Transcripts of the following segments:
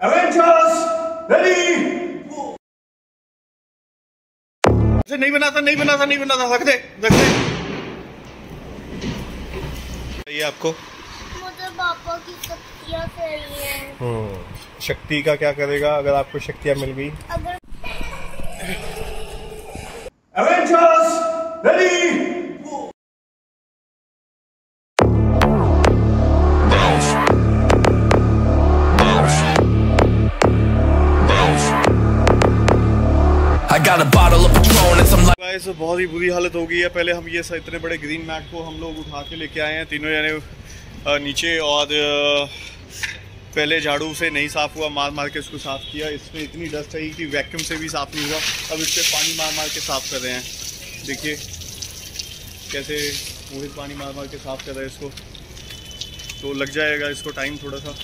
Avengers, ready! से नहीं बनाता नहीं बनाता नहीं बनाता रख दे रख दे। ये आपको? मुझे पापा की शक्तियाँ चाहिए। हम्म शक्ति का क्या करेगा? अगर आपको शक्तियाँ मिल गई। अगर Avengers, ready! Got बहुत ही बुरी हालत हो गई है। पहले हम ये इतने बड़े ग्रीन मैट को हम लोग उठा के लेके आए हैं। तीनों जने नीचे और पहले झाड़ू से नहीं साफ़ हुआ, मार मार के उसको साफ़ किया। इसमें इतनी डस्ट आई कि वैक्यूम से भी साफ़ नहीं हुआ। अब इस पे पानी मार मार के साफ़ कर रहे हैं। देखिए, कैसे पूरे पानी मार मार के साफ़ कर रहे हैं इसको। तो लग जाएगा इसको टाइम थोड़ा सा।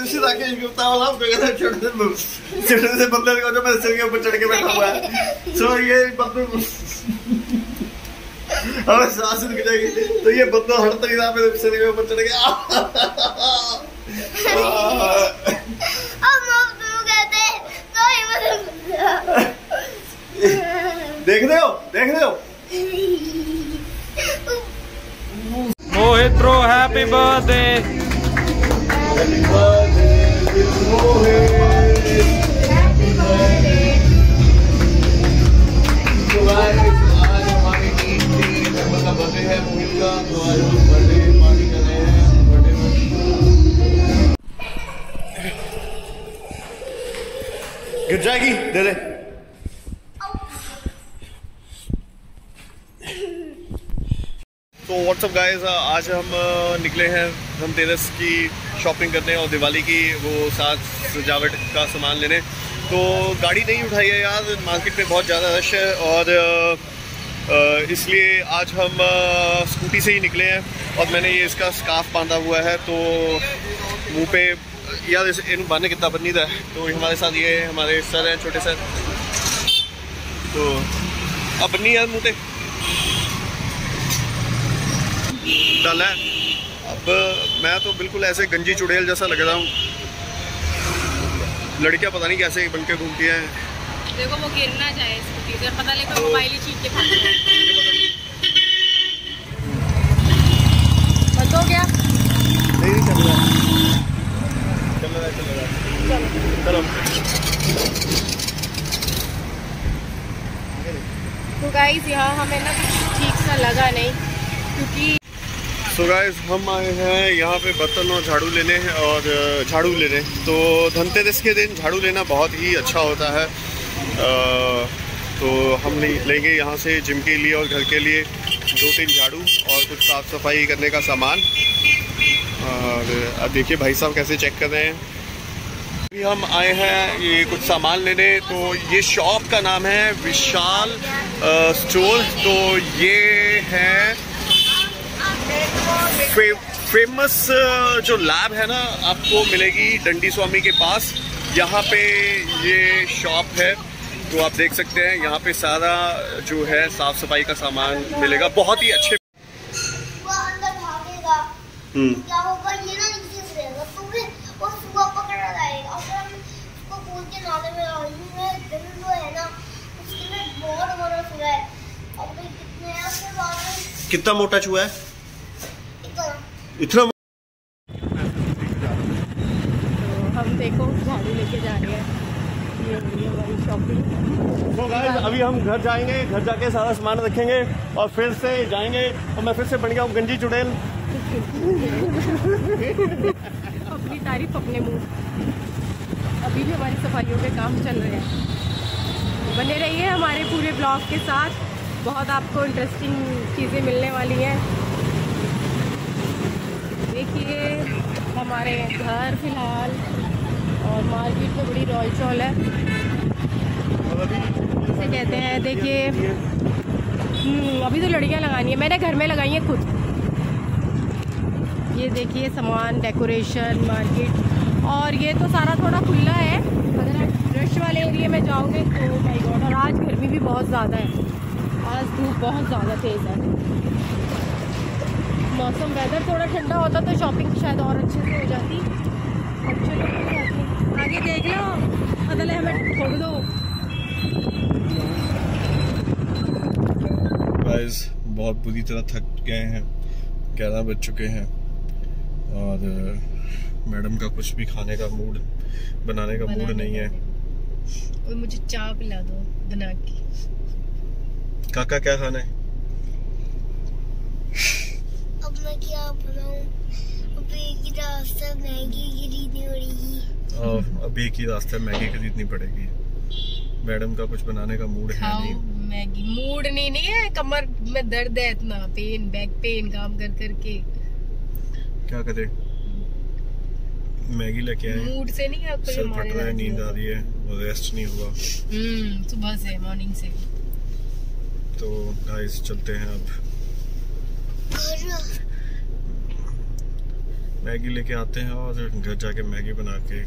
गाइस इसी राकेश गुप्ता वाला आपको है छोटे से छोटे से बंदर को जो मेरे सिर के ऊपर चढ़ के बैठा हुआ है। सो ये बंदर हमें सांस रुक जाएगी। तो ये बंदा हर तरीका मेरे सिर के ऊपर चढ़ गया। हैं, तो देख रहे हो? देख रहे हो? Mohit bro, happy birthday. गिर जाएगी दे दे। तो व्हाट्सअप गाइस आज हम निकले हैं धनतेरस की शॉपिंग करने और दिवाली की वो साज सजावट का सामान लेने। तो गाड़ी नहीं उठाई है यार मार्केट में बहुत ज़्यादा रश है और इसलिए आज हम स्कूटी से ही निकले हैं और मैंने ये इसका स्काफ बांधा हुआ है तो मुँह पे, यार इन बांधने कितना बनी था। तो हमारे साथ ये हमारे सर हैं, छोटे सर। तो अब बनी यार मुँह पे। डाला है। अब मैं तो बिल्कुल ऐसे गंजी चुड़ैल जैसा लग रहा हूँ। लड़कियाँ पता नहीं कैसे बन के घूमती हैं। देखो वो गिर ना जाए स्कूटी से पता लगे मोबाइल ही छीन के बंद हो गया। नहीं नहीं चल रहा चल रहा चल रहा चलो। तो गाइस यहाँ हमें ना कुछ ठीक सा लगा नहीं। सो गाइस हम आए हैं यहाँ पे बर्तन और झाड़ू लेने और झाड़ू लेने तो धनतेरस के दिन झाड़ू लेना बहुत ही अच्छा होता है। अ, तो हम लेंगे यहाँ से जिम के लिए और घर के लिए दो तीन झाड़ू और कुछ साफ़ सफ़ाई करने का सामान। और अब देखिए भाई साहब कैसे चेक कर रहे हैं। अभी हम आए हैं ये कुछ सामान लेने तो ये शॉप का नाम है विशाल स्टोर तो ये है फे, फ़ेमस जो लैब है ना आपको मिलेगी डंडी स्वामी के पास। यहाँ पे ये शॉप है तो आप देख सकते हैं। यहाँ पे सारा जो है साफ़ सफ़ाई का सामान मिलेगा। बहुत ही अच्छे हम्म, कितना मोटा चूहा है? इतना तो हम देखो झाड़ू लेके जा रहे हैं। तो गाइस अभी हम घर जाएँगे घर जाके सारा सामान रखेंगे और फिर से जाएँगे और मैं फिर से बन गया हूँ गंजी चुड़ैल। अपनी तारीफ़ अपने मुँह। अभी भी हमारी सफाइयों के काम चल रहे हैं। बने रहिए है हमारे पूरे ब्लॉग के साथ। बहुत आपको इंटरेस्टिंग चीज़ें मिलने वाली हैं। देखिए हमारे घर फ़िलहाल और मार्केट में बड़ी रौल चौल है। इसे कहते हैं देखिए हम्म, अभी तो लड़कियाँ लगानी है। मैंने घर में लगाई है खुद। ये देखिए सामान डेकोरेशन मार्केट और ये तो सारा थोड़ा खुला है अगर आप रश वाले एरिया में जाओगे तो माय गॉड और आज गर्मी भी बहुत ज़्यादा है। आज धूप बहुत ज़्यादा तेज़ है। मौसम वेदर थोड़ा ठंडा होता तो शॉपिंग शायद और अच्छे से हो जाती। अब चलो। आगे देख लो। अदले हमें छोड़ दो। गाइस बहुत बुरी तरह थक गए हैं। ग्यारह बज चुके हैं। और मैडम का कुछ भी खाने का मूड बनाने का मूड नहीं है। और मुझे चाय पिला दो बना के। काका क्या खाना है अब मैं क्या बनाऊँ? अब रास्ता मैगी खरीदनी पड़ेगी। अभी एक ही रास्ता मैगी खरीदनी पड़ेगी। मैडम का कुछ बनाने का मूड है नहीं। मैगी। मूड नहीं नहीं है। कमर में दर्द है इतना। पेन बैक पेन काम कर करके क्या करे? मैगी लेके आए। मूड से नहीं आपको सर फट रहा है नींद आ रही है। और रेस्ट नहीं हुआ। हम्म सुबह से मॉर्निंग से। तो गाइस चलते हैं अब। मैगी लेके आते हैं और घर जाके मैगी बना के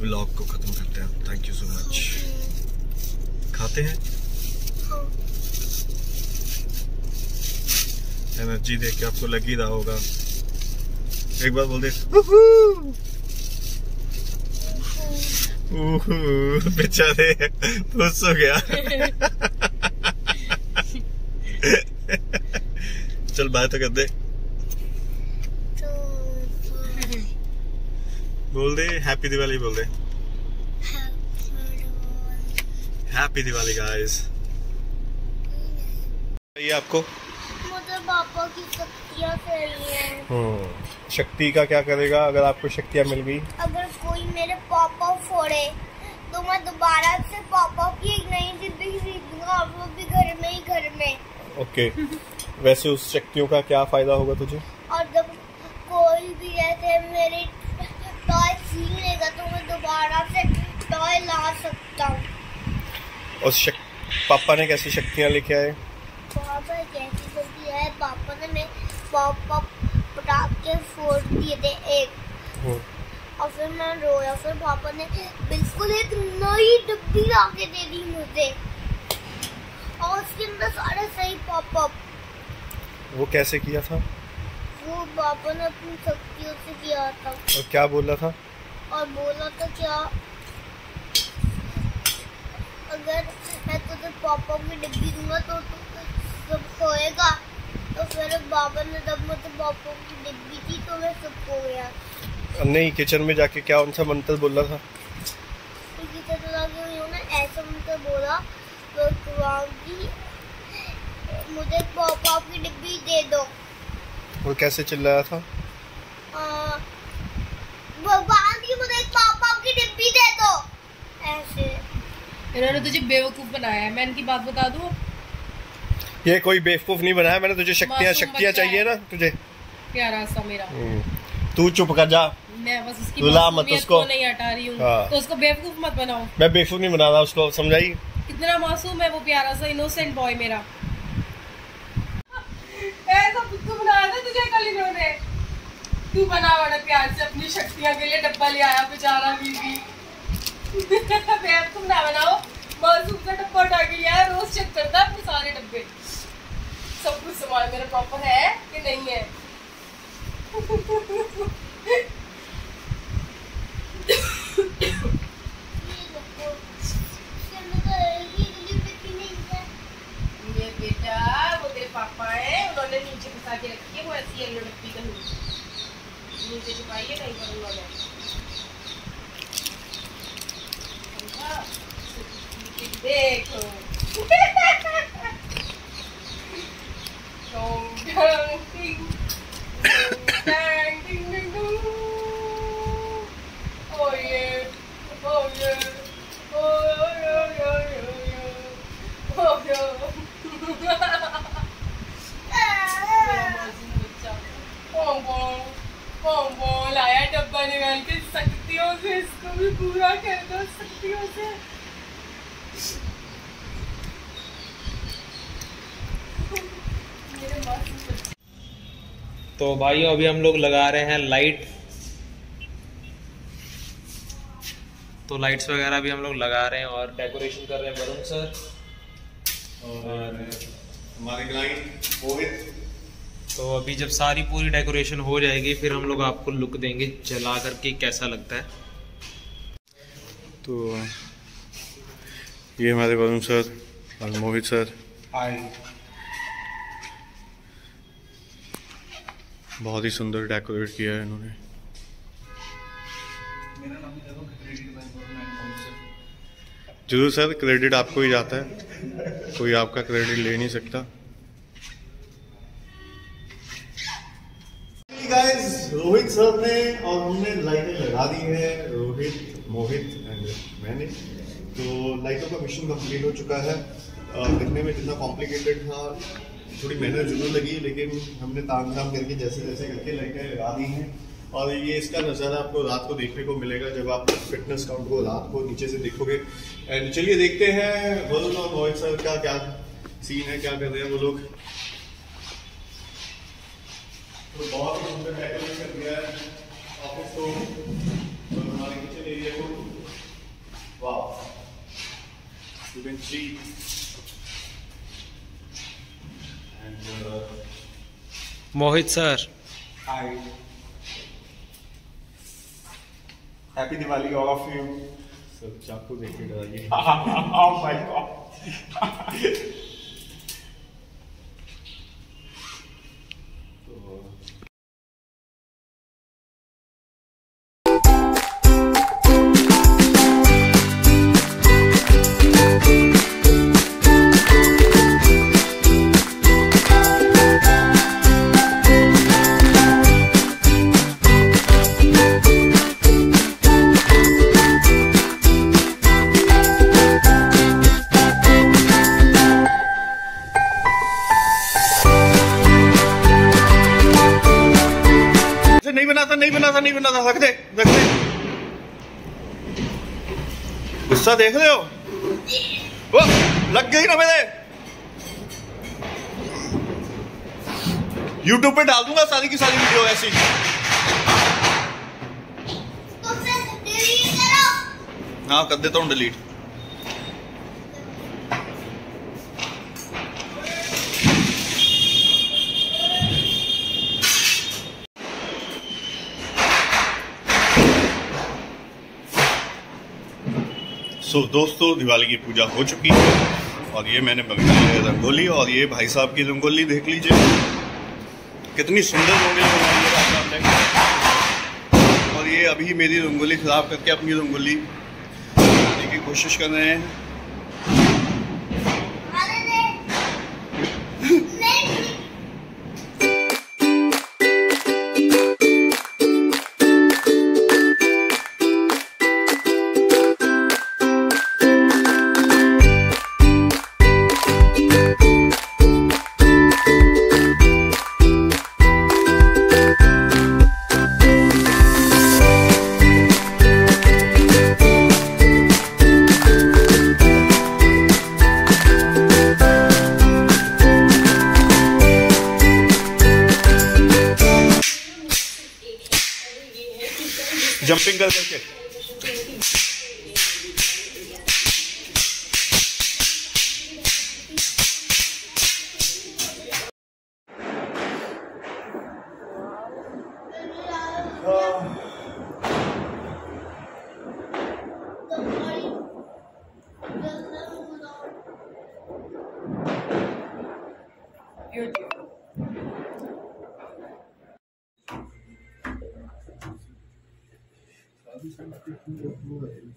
ब्लॉग को खत्म करते हैं। थैंक यू सो मच खाते हैं? हाँ। एनर्जी देख के आपको लग ही रहा होगा। एक बार बोल दे। बेचारे खुश हो गया। चल बाय तो कर दे तो बोल दे हैप्पी दिवाली बोल दे। हैप्पी दिवाली गाइस ये आपको? मुझे पापा की शक्तियाँ चाहिए। शक्ति का क्या करेगा? अगर आपको शक्तियाँ मिल गई। अगर कोई मेरे पापा फोड़े तो मैं दोबारा से पापा की एक नई डिब्बी खरीदूँगा और वो भी घर में ही घर में। ओके वैसे उस शक्तियों का क्या फ़ायदा होगा तुझे? और जब कोई भी ऐसे मेरे टॉय छीन लेगा तो मैं दोबारा से टॉय ला सकता हूँ। और शक... पापा ने कैसी शक्तियाँ लेके आए? पापा कैसी जल्दी है? पापा ने मेरे पापा पटाखे फोड़ दिए थे एक। और फिर मैं रोया फिर पापा ने बिल्कुल एक नई डिब्बी ला के दे दी मुझे। और उसके अंदर सारे सही पापा। वो कैसे किया था? वो पापा ने अपनी शक्तियों से किया था। और क्या बोला था? और बोला था क्या? अगर मैं तुझे पापा की डिब्बी दूँगा तो तू सब खोएगा तो फिर बाबा ने जब मुझे पापा की डिब्बी दी तो मैं सब खो गया। नहीं किचन में जाके क्या उनसे मंत्र बोला था? क्योंकि तो लगे उन्होंने ऐसा मुझे बोला तो भगवान की मुझे पापा की डिब्बी दे दो। वो कैसे चिल्लाया था? आ, भगवान की मुझे एक पापा की डिब्बी दे दो। ऐसे। इन्होंने तुझे बेवकूफ़ बनाया है। मैं इनकी बात बता दूँ? ये कोई बेवकूफ़ नहीं बनाया। मैंने तुझे शक्तियाँ शक्तियाँ चाहिए ना तुझे। प्यारा सा मेरा। तू चुप कर जा। मैं बस उसकी मत मासूमियत उसको। नहीं हटा रही हूँ। हाँ। तो उसको बेवकूफ़ मत बनाओ। मैं बेवकूफ़ नहीं बना रहा उसको समझाई? कितना मासूम है वो प्यारा सा इनोसेंट बॉय मेरा। ऐसा बनाया था तुझे कल इन्होंने। तू बना बड़ा प्यार से अपनी शक्तियाँ के लिए डब्बा ले आया बेचारा बीबी तुम ना बनाओ। मासूम सा डब्बा उठा के लिया रोज चेक करता है अपने सारे डब्बे। सब कुछ सामान मेरा प्रॉपर है कि नहीं है? ये बेटा वो तेरे पापा है उन्होंने नीचे फंसा के रखी है वो ऐसी येलो डब्बी। का नीचे छुपाइए नहीं करूंगा मैं समझा? देखो Dong, dang, ding. Dong, dang, ding, ding, dong. Oh yeah, oh yeah, oh yeah, yeah, yeah, yeah. Oh yeah. लाया डब्बा निकाल के शक्तियों से इसको भी पूरा कर दो शक्तियों से तो भाइयों, अभी हम लोग लगा रहे हैं लाइट तो लाइट्स वगैरह भी हम लोग लगा रहे हैं और डेकोरेशन कर रहे हैं वरुण सर और हमारे क्लाइंट मोहित. तो अभी जब सारी पूरी डेकोरेशन हो जाएगी फिर हम लोग आपको लुक देंगे जला करके कैसा लगता है। तो ये हमारे वरुण सर और मोहित सर। बहुत ही सुंदर डेकोरेट किया है इन्होंने। ज़रूर सर क्रेडिट आपको ही जाता है। कोई आपका क्रेडिट ले नहीं सकता। रोहित सर ने और हमने लाइटें लगा दी है, रोहित, मोहित एंड मैंने। तो लाइटों का मिशन कंप्लीट हो चुका है। दिखने में जितना कॉम्प्लिकेटेड था, थोड़ी मेहनत ज़रूर लगी, लेकिन हमने ताम झाम करके जैसे जैसे करके लाइटें लगा दी हैं। और ये इसका नज़ारा आपको रात को देखने को मिलेगा, जब आप फिटनेस काउंट को रात को नीचे से देखोगे। एंड चलिए देखते हैं, वरुण और मोहित सर का क्या सीन है, क्या कर रहे हैं वो लोग? तो बहुत ही सुंदर डेकोरेट कर दिया है ऑफ़िस को और हमारे किचन एरिया को वाह you can see and Mohit sir Hi. Happy Diwali, all of you. सब चाकू देखे डराइए oh my god. बनाता रख दे रख दे। गुस्सा देख रहे हो? वो लग गई ना मेरे। यूट्यूब पे डाल दूँगा सारी की सारी वीडियो ऐसी। तो हाँ कर देता हूँ डिलीट सो so, दोस्तों दिवाली की पूजा हो चुकी है और ये मैंने मंगाई है रंगोली और ये भाई साहब की रंगोली देख लीजिए। कितनी सुंदर रंगोली है और ये अभी मेरी रंगोली खराब करके अपनी रंगोली बनाने की कोशिश कर रहे हैं। जंपिंग कर करके। Abyśmy w tej chwili odbyli.